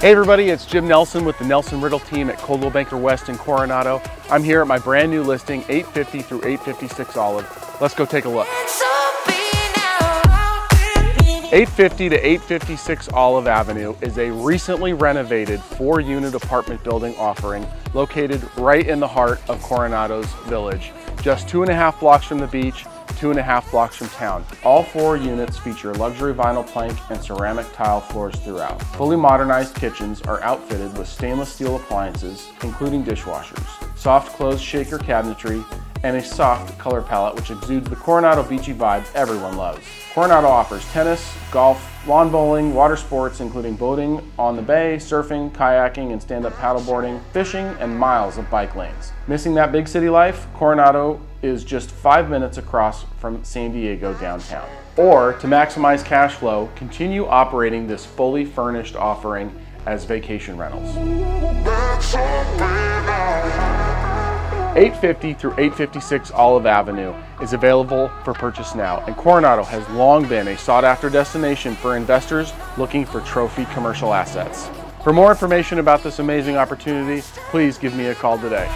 Hey everybody, it's Jim Nelson with the Nelson Riddle team at Coldwell Banker West in Coronado. I'm here at my brand new listing, 850 through 856 Olive. Let's go take a look. 850 to 856 Olive Avenue is a recently renovated four unit apartment building offering located right in the heart of Coronado's village, just two and a half blocks from the beach two and a half blocks from town. All four units feature luxury vinyl plank and ceramic tile floors throughout. Fully modernized kitchens are outfitted with stainless steel appliances, including dishwashers, soft closed shaker cabinetry, and a soft color palette which exudes the Coronado beachy vibe everyone loves. Coronado offers tennis, golf, lawn bowling, water sports including boating on the bay, surfing, kayaking, and stand-up paddleboarding, fishing, and miles of bike lanes. Missing that big city life? Coronado is just five minutes across from San Diego downtown. Or to maximize cash flow, continue operating this fully furnished offering as vacation rentals. 850 through 856 Olive Avenue is available for purchase now, and Coronado has long been a sought after destination for investors looking for trophy commercial assets. For more information about this amazing opportunity, please give me a call today.